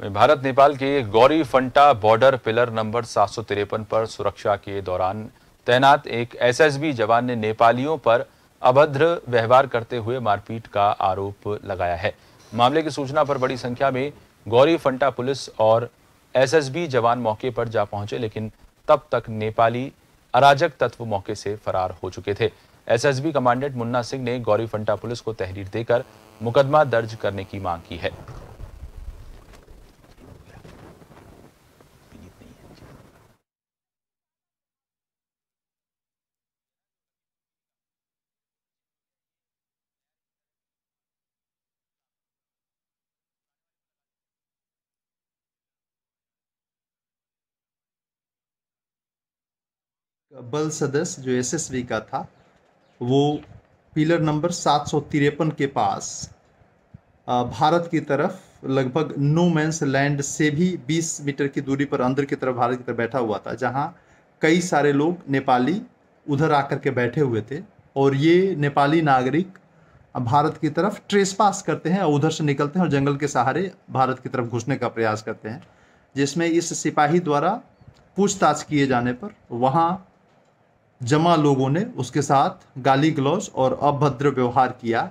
भारत नेपाल के Gauri Phanta border pillar number सात सौ तिरपन पर सुरक्षा के दौरान तैनात एक एसएसबी जवान ने नेपालियों पर अभद्र व्यवहार करते हुए मारपीट का आरोप लगाया है। मामले की सूचना पर बड़ी संख्या में गौरी फंटा पुलिस और एसएसबी जवान मौके पर जा पहुँचे, लेकिन तब तक नेपाली अराजक तत्व मौके से फरार हो चुके थे। एसएसबी कमांडेंट मुन्ना सिंह ने गौरी फंटा पुलिस को तहरीर देकर मुकदमा दर्ज करने की मांग की है। बल सदस्य जो एसएसबी का था, वो पिलर नंबर सात सौ तिरपन के पास भारत की तरफ़ लगभग नो मैंस लैंड से भी 20 मीटर की दूरी पर अंदर की तरफ़ भारत की तरफ़ बैठा हुआ था, जहाँ कई सारे लोग नेपाली उधर आकर के बैठे हुए थे, और ये नेपाली नागरिक भारत की तरफ़ ट्रेस पास करते हैं और उधर से निकलते हैं और जंगल के सहारे भारत की तरफ़ घुसने का प्रयास करते हैं, जिसमें इस सिपाही द्वारा पूछताछ किए जाने पर वहाँ जमा लोगों ने उसके साथ गाली गलौज और अभद्र व्यवहार किया।